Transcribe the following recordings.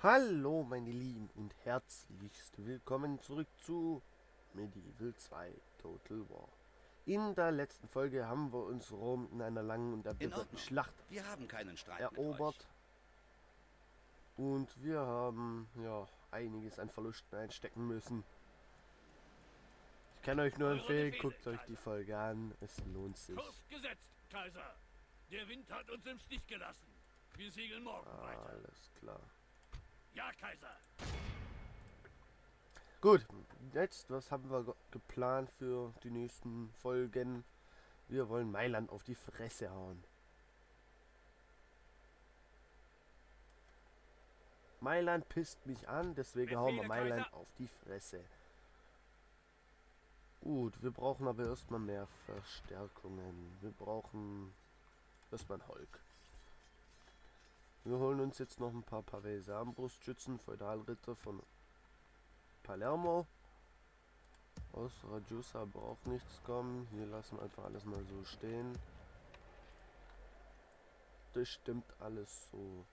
Hallo meine Lieben und herzlichst willkommen zurück zu Medieval 2 Total War. In der letzten Folge haben wir uns Rom in einer langen und erbitterten Schlacht Wir haben keinen Streit erobert. Und wir haben ja einiges an Verlusten einstecken müssen. Ich kann euch nur empfehlen, guckt euch die Folge an, es lohnt sich. Kurs gesetzt, Kaiser. Der Wind hat uns im Stich gelassen. Wir segeln morgen weiter. Alles klar. Ja, Kaiser. Gut, jetzt, was haben wir ge- geplant für die nächsten Folgen? Wir wollen Mailand auf die Fresse hauen. Mailand pisst mich an, deswegen hauen wir Befehle, Mailand Kaiser. auf die Fresse. Gut, wir brauchen aber erstmal mehr Verstärkungen. Wir brauchen erstmal einen Hulk. Wir holen uns jetzt noch ein paar Pavese Armbrustschützen, Feudalritter von Palermo. Aus Rajusa braucht nichts kommen. Hier lassen wir einfach alles mal so stehen. Das stimmt alles so.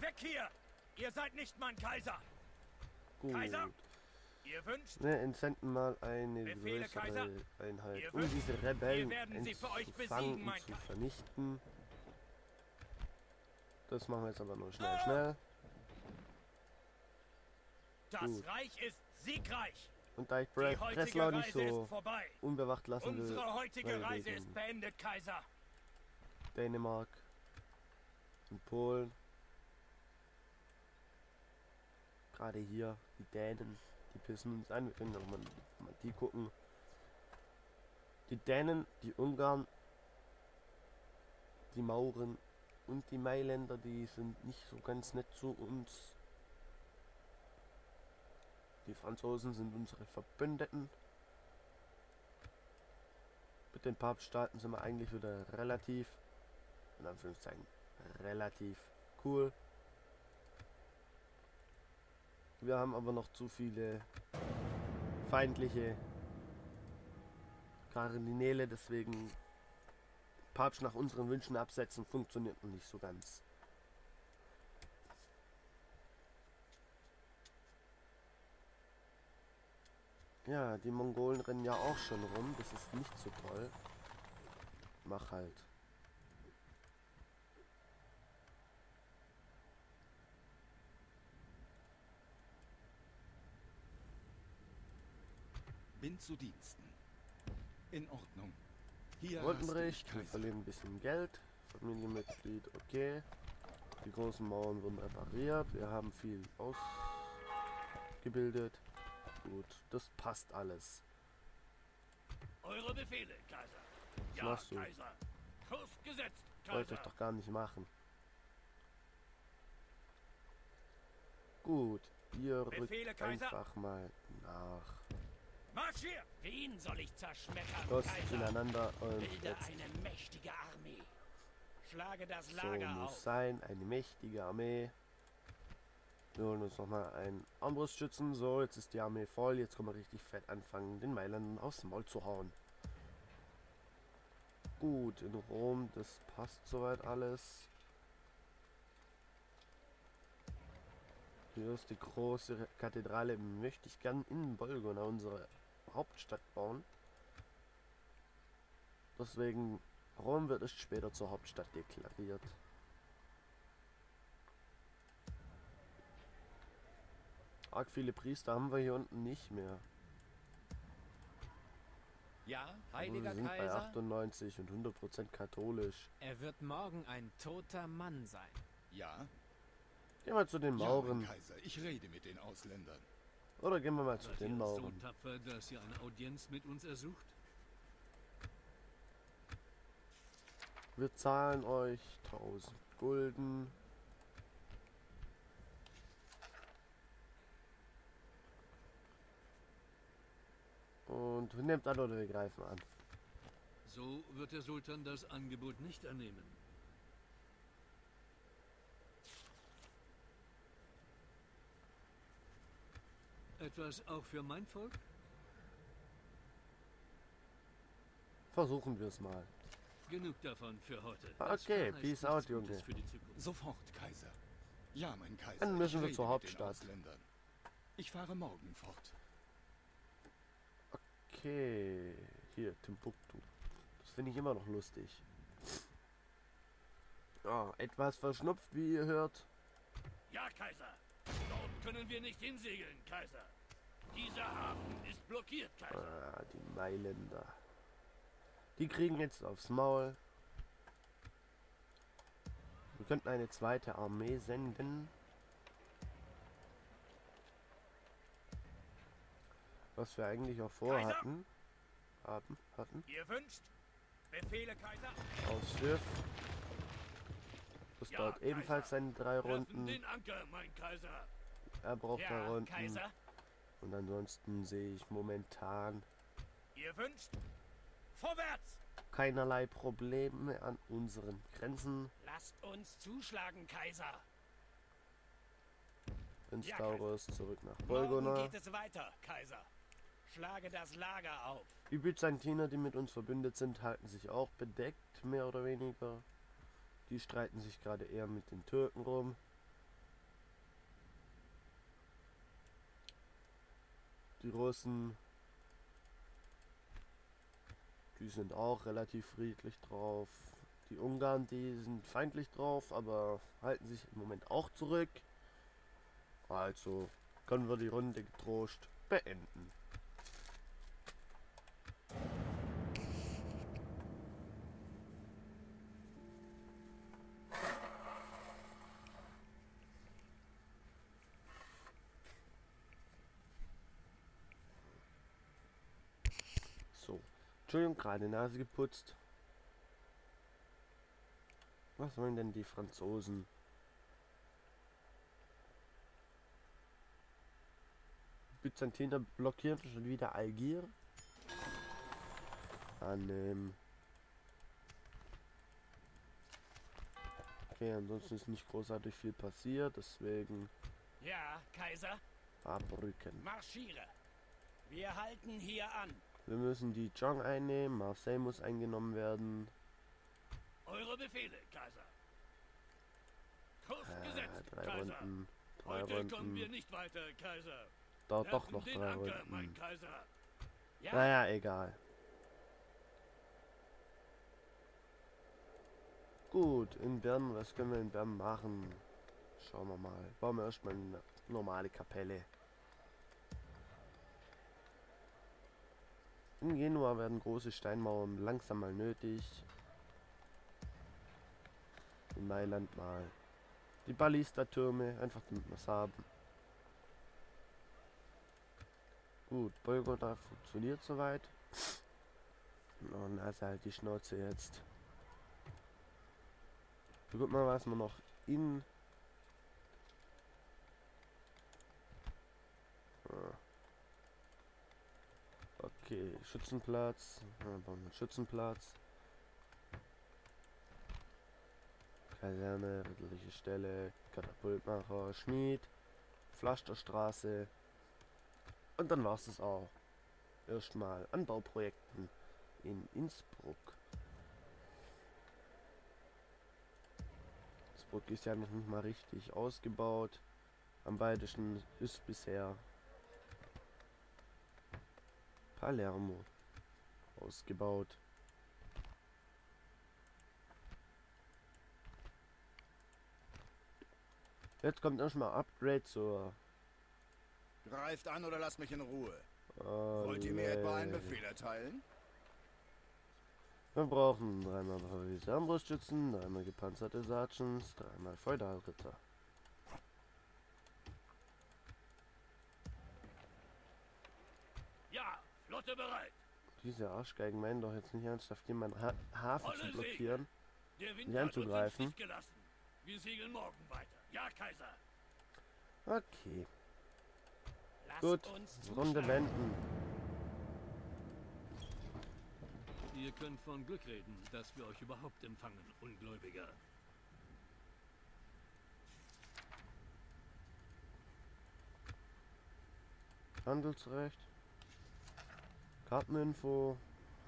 Weg hier! Ihr seid nicht mein Kaiser! Gut. Kaiser? Wir entsenden mal eine Befehle, größere Kaiser? Einheit, um diese Rebellen werden sie für euch mein zu vernichten. Das machen wir jetzt aber nur schnell, schnell. das Gut. Reich ist siegreich. Und da ich Bre Breslau nicht so unbewacht lassen will, Unsere heutige Reise ist beendet, Kaiser. Dänemark und Polen. Gerade hier, die Dänen, die pissen uns an. Wir können auch mal, mal die gucken. Die Dänen, die Ungarn, die Mauren und die Mailänder, die sind nicht so ganz nett zu uns. Die Franzosen sind unsere Verbündeten. Mit den Papststaaten sind wir eigentlich wieder relativ, in Anführungszeichen, relativ cool. Wir haben aber noch zu viele feindliche Kardinäle, deswegen Papst nach unseren Wünschen absetzen funktioniert noch nicht so ganz. Ja, die Mongolen rennen ja auch schon rum, das ist nicht so toll. Mach halt. Bin zu Diensten. In Ordnung. Hier du wir verlieren ein bisschen Geld. Familienmitglied, okay. Die großen Mauern wurden repariert. Wir haben viel ausgebildet. Gut, das passt alles. Eure Befehle, Kaiser. Ja, machst du? Kaiser. Kurs gesetzt, Wollte Kaiser. ich doch gar nicht machen. Gut, ihr Befehle, rückt Kaiser. einfach mal nach. Marschier! Wen soll ich zerschmettern, Los, ineinander und Bilde jetzt eine mächtige Armee. Schlage das so Lager muss auf. sein. Eine mächtige Armee. Wir holen uns nochmal einen Armbrustschützen. So, jetzt ist die Armee voll. Jetzt können wir richtig fett anfangen, den Mailändern aufs Maul zu hauen. Gut, in Rom, das passt soweit alles. Hier ist die große Kathedrale. Möchte ich gern in Bolgona, unsere Hauptstadt, bauen. Deswegen, Rom wird erst später zur Hauptstadt deklariert. Arg viele Priester haben wir hier unten nicht mehr. Ja, Wir heiliger sind bei Kaiser, 98 und 100% katholisch. er wird morgen ein toter Mann sein. Ja? Gehen wir zu den Ja, Mauren. mein Kaiser, ich rede mit den Ausländern. Oder gehen wir mal zu den ihr so tapfer, dass ihr eine Audienz mit uns ersucht? Wir zahlen euch 1000 Gulden. Und nehmt an oder wir greifen an. So wird der Sultan das Angebot nicht annehmen. Etwas auch für mein Volk? Versuchen wir es mal. Genug davon für heute. Okay, peace out, Junge. Für die Zukunft. Sofort, Kaiser. Ja, mein Kaiser. Dann müssen wir zur Hauptstadt. Ich fahre morgen fort. Okay, hier, Timbuktu. Das finde ich immer noch lustig. Ja, etwas verschnupft, wie ihr hört. Ja, Kaiser. Können wir nicht hinsegeln, Kaiser. Dieser Hafen ist blockiert, Kaiser. Ah, die Mailänder. Die kriegen jetzt aufs Maul. Wir könnten eine zweite Armee senden. Was wir eigentlich auch vorhatten. Hatten, hatten. Ihr wünscht? Befehle, Kaiser. Aufs Schiff. Das Ja, dauert ebenfalls Kaiser. seine drei Runden. den Anker, mein Kaiser. Er braucht Ja, Runden. Kaiser. Und ansonsten sehe ich momentan Ihr wünscht? Vorwärts! keinerlei Probleme an unseren Grenzen. Lasst uns zuschlagen, Kaiser. Prinz Ja, Taurus zurück nach Morgen Bolgona. geht es weiter, Kaiser. Schlage das Lager auf. Die Byzantiner, die mit uns verbündet sind, halten sich auch bedeckt, mehr oder weniger. Die streiten sich gerade eher mit den Türken rum. Die Russen, die sind auch relativ friedlich drauf. Die Ungarn, die sind feindlich drauf, aber halten sich im Moment auch zurück. Also können wir die Runde getrost beenden. So. Entschuldigung, gerade Nase geputzt. Was wollen denn die Franzosen? Byzantiner blockieren schon wieder Algier. Annehmen. Okay, ansonsten ist nicht großartig viel passiert, deswegen Ja, Kaiser, abrücken. marschiere. Wir halten hier an. Wir müssen die Zhang einnehmen, Marseille muss eingenommen werden. Eure Befehle, Kaiser. Kurs Äh, gesetzt, drei Kaiser. Runden. Drei Heute kommen wir Runden. nicht weiter, Kaiser. Da doch Werfen noch den drei Anker, Runden. Ja, Naja, egal. Gut, in Bern, was können wir in Bern machen? Schauen wir mal. Bauen wir erstmal eine normale Kapelle. In Genua werden große Steinmauern langsam mal nötig. In Mailand mal. Die Ballista-Türme, einfach damit wir es haben. Gut, Bolgota funktioniert soweit. Und also halt die Schnauze jetzt. Guck mal, was wir noch in. Ah. Okay, Schützenplatz. Ja, bauen wir Schützenplatz. Kaserne, ritterliche Stelle, Katapultmacher, Schmied, Pflasterstraße. Und dann war es das auch. Erstmal an Bauprojekten in Innsbruck. Innsbruck ist ja noch nicht mal richtig ausgebaut. Am weitesten ist bisher Palermo ausgebaut. Jetzt kommt erstmal Upgrade zur Greift an oder lasst mich in Ruhe. Wollt ihr mir etwa einen Befehl erteilen? Wir brauchen dreimal Pavise Armbrustschützen, dreimal gepanzerte Sergeants, dreimal Feudalritter. Ja, Flotte bereit. Diese Arschgeigen meinen doch jetzt nicht ernsthaft, jemanden ha Hafen Volle zu blockieren. Nicht anzugreifen. Stich gelassen. Wir segeln morgen weiter. Ja, Kaiser. Okay, lasst gut. uns Runde wenden. Ihr könnt von Glück reden, dass wir euch überhaupt empfangen, Ungläubiger. Handelsrecht. Karteninfo.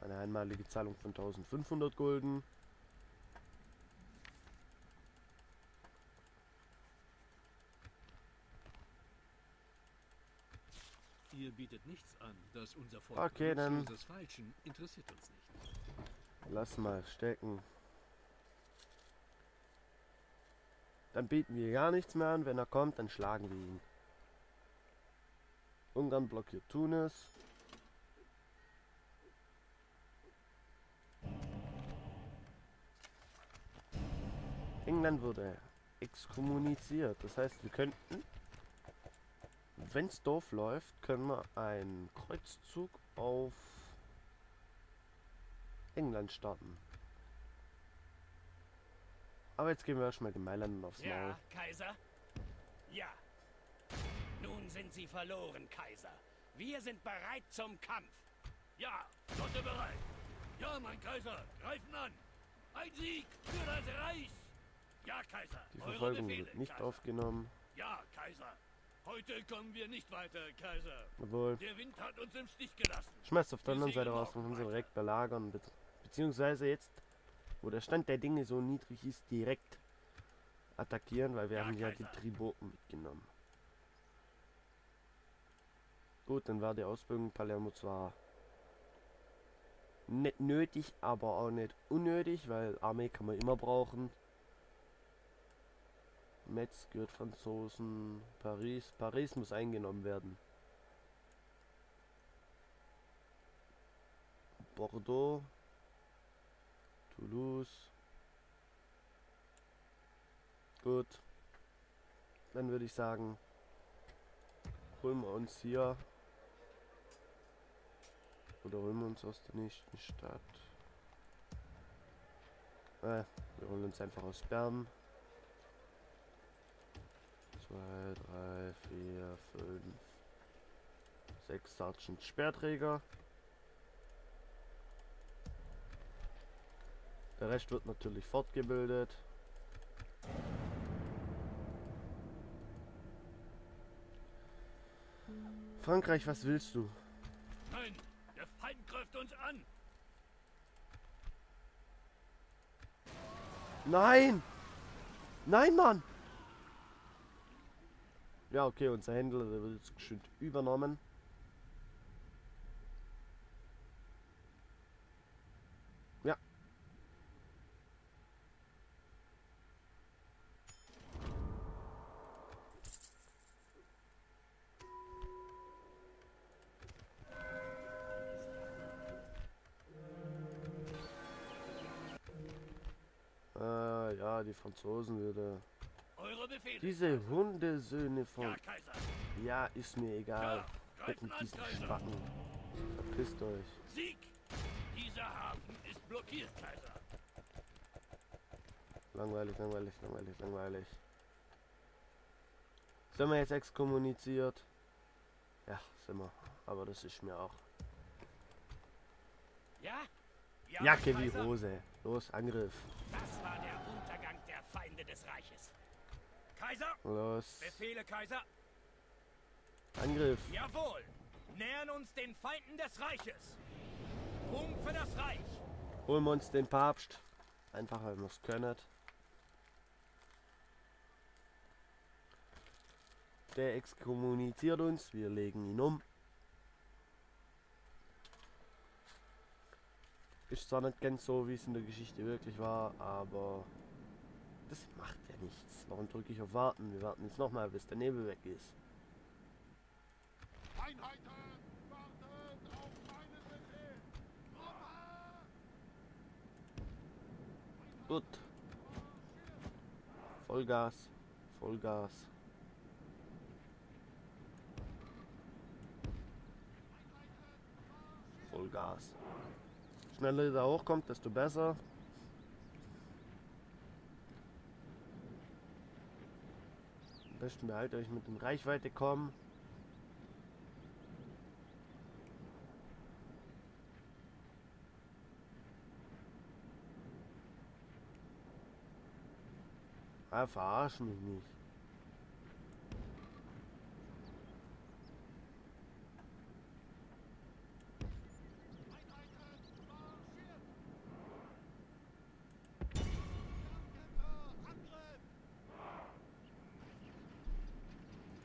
Eine einmalige Zahlung von 1500 Gulden. Ihr bietet nichts an, dass unser Volk Okay, dann- Falschen interessiert uns nicht. Lass mal stecken. Dann bieten wir gar nichts mehr an. Wenn er kommt, dann schlagen wir ihn. Ungarn blockiert Tunis. England wurde exkommuniziert. Das heißt, wir könnten, wenn es doof läuft, können wir einen Kreuzzug auf England starten. Aber jetzt gehen wir erstmal den Mailändern aufs Maul. Ja, Kaiser? Ja. Nun sind Sie verloren, Kaiser. Wir sind bereit zum Kampf. Ja, Flotte bereit. Ja, mein Kaiser, greifen an. Ein Sieg für das Reich. Ja, Kaiser. Die Verfolgung wird nicht Kaiser. aufgenommen. Ja, Kaiser. Heute kommen wir nicht weiter, Kaiser. Obwohl, Der Wind hat uns im Stich gelassen. schmeißt auf der anderen Seite raus und weiter. direkt belagern. Be beziehungsweise jetzt, wo der Stand der Dinge so niedrig ist, direkt attackieren, weil wir Ja, haben ja die. Triboten mitgenommen. Gut, dann war die Ausbildung in Palermo zwar nicht nötig, aber auch nicht unnötig, weil Armee kann man immer brauchen. Metz gehört Franzosen, Paris. Paris muss eingenommen werden. Bordeaux, Toulouse. Gut. Dann würde ich sagen, holen wir uns hier. Oder holen wir uns aus der nächsten Stadt. Äh, wir holen uns einfach aus Bern. 2, 3, 4, 5, 6 Sergeant Speerträger. Der Rest wird natürlich fortgebildet. Frankreich, was willst du? Nein, der Feind greift uns an. Nein! Nein, Mann! Ja, okay, unser Händler, der wird jetzt geschwind übernommen. Ja. Äh, ja, die Franzosen würde. Diese Hundesöhne von. Ja, ist mir egal. Ja, mit diesen. Spacken. Verpisst euch. Sieg. Dieser Hafen ist blockiert, Kaiser. Langweilig, langweilig, langweilig, langweilig. Sind wir jetzt exkommuniziert? Ja, sind wir. Aber das ist mir auch. Ja? Ja, Jacke wie Kaiser? Hose. Los, Angriff. Das war der Kaiser? Los. Befehle, Kaiser? Angriff. Jawohl! Nähern uns den Feinden des Reiches! Ruhm für das Reich! Holen wir uns den Papst. Einfach, weil wir es können. Der exkommuniziert uns. Wir legen ihn um. Ist zwar nicht ganz so, wie es in der Geschichte wirklich war, aber das macht. Warum drücke ich auf Warten? Wir warten jetzt nochmal, bis der Nebel weg ist. Gut. Vollgas. Vollgas. Vollgas. Schneller da hochkommt, desto besser. Besten behaltet euch mit in Reichweite kommen. Ah, verarsch mich nicht.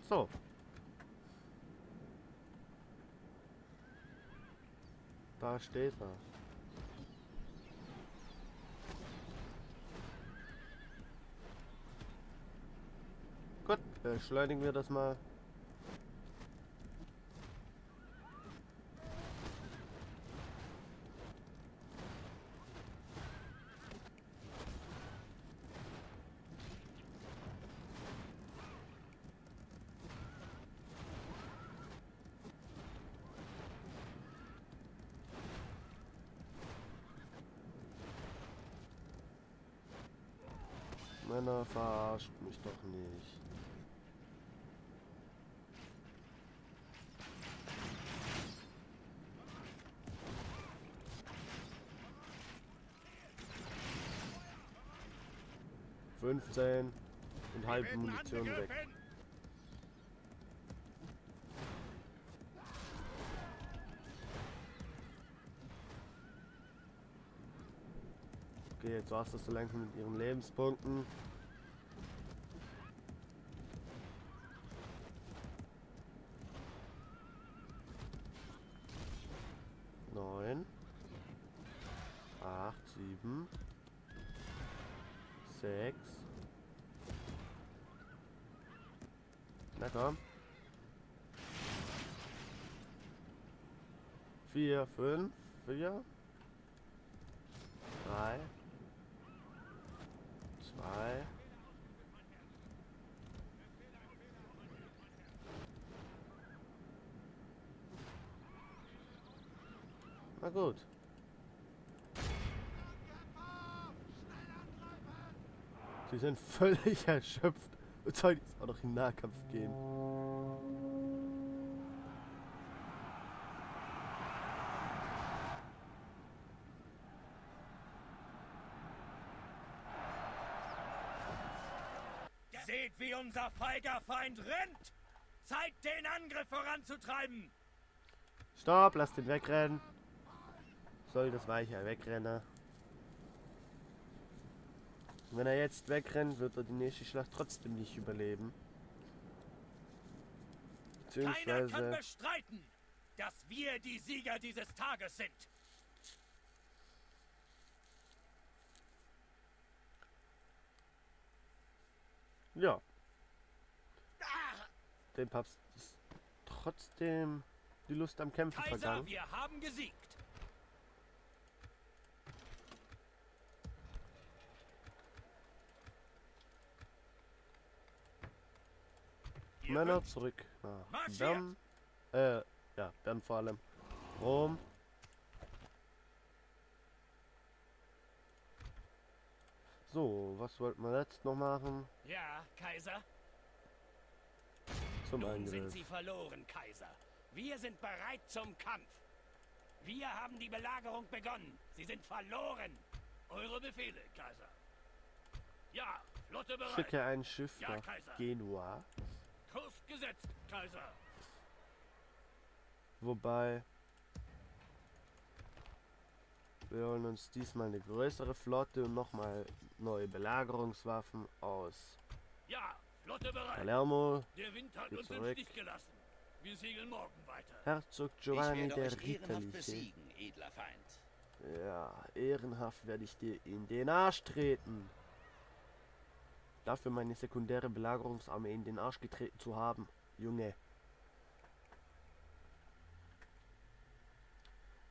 So. Da steht er. Gut, beschleunigen wir das mal. Männer, verarscht mich doch nicht. Fünfzehn und halbe Munition weg. Jetzt war es das so langsam mit ihren Lebenspunkten. Neun. Acht, sieben. Sechs. Na komm. Vier, fünf, vier. Drei. Zwei. Na gut. Sie sind völlig erschöpft und sollen jetzt auch noch in Nahkampf gehen. Seht, wie unser feiger Feind rennt! Zeit, den Angriff voranzutreiben! Stopp, lasst ihn wegrennen. Soll das Weiche wegrennen. Und wenn er jetzt wegrennt, wird er die nächste Schlacht trotzdem nicht überleben. Keiner kann Beziehungsweise... bestreiten, dass wir die Sieger dieses Tages sind. Ja. Dem Papst ist trotzdem die Lust am Kämpfen Kaiser, vergangen. wir haben gesiegt. Männer zurück nach! Bern. Äh, ja, Bern vor allem. Rom. So, was wollten wir jetzt noch machen? Ja, Kaiser. Zum Nun sind Angriff. sie verloren, Kaiser. Wir sind bereit zum Kampf. Wir haben die Belagerung begonnen. Sie sind verloren. Eure Befehle, Kaiser. Ja, Flotte bereit. Schicke ein Schiff Ja, nach Kaiser. Genua. Kurs gesetzt, Kaiser. Wobei wir holen uns diesmal eine größere Flotte und nochmal neue Belagerungswaffen aus Ja, Flotte bereit. Palermo. Der Wind hat uns zurück. im Stich gelassen. Wir segeln morgen weiter. Herzog Giovanni der Ritterliche. besiegen, edler Feind. Ja, ehrenhaft werde ich dir in den Arsch treten. Dafür meine sekundäre Belagerungsarmee in den Arsch getreten zu haben, Junge.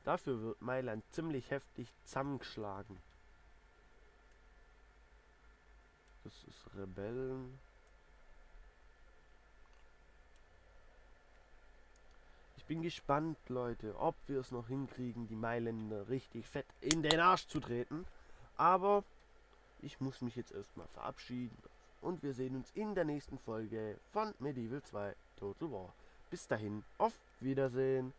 Dafür wird Mailand ziemlich heftig zusammengeschlagen. Das ist Rebellen. Ich bin gespannt, Leute, ob wir es noch hinkriegen, die Mailänder richtig fett in den Arsch zu treten. Aber ich muss mich jetzt erstmal verabschieden. Und wir sehen uns in der nächsten Folge von Medieval 2 Total War. Bis dahin, auf Wiedersehen.